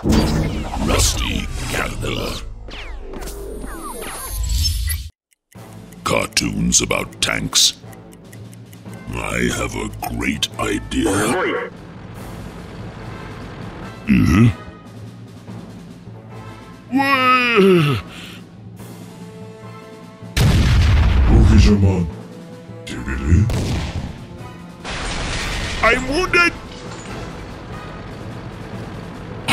Rusty Caterpillar. Cartoons about tanks. I have a great idea. Fisherman. Tibili. I'm wounded!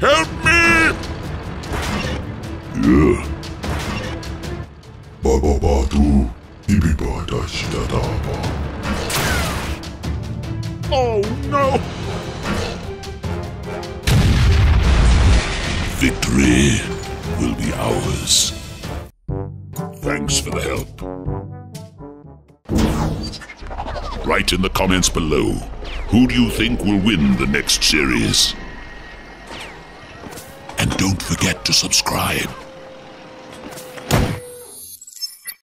Help me! Yeah. Baba batu. Ibi bada shidadaba. Oh no! Victory will be ours. Thanks for the help. Write in the comments below. Who do you think will win the next series? And don't forget to subscribe.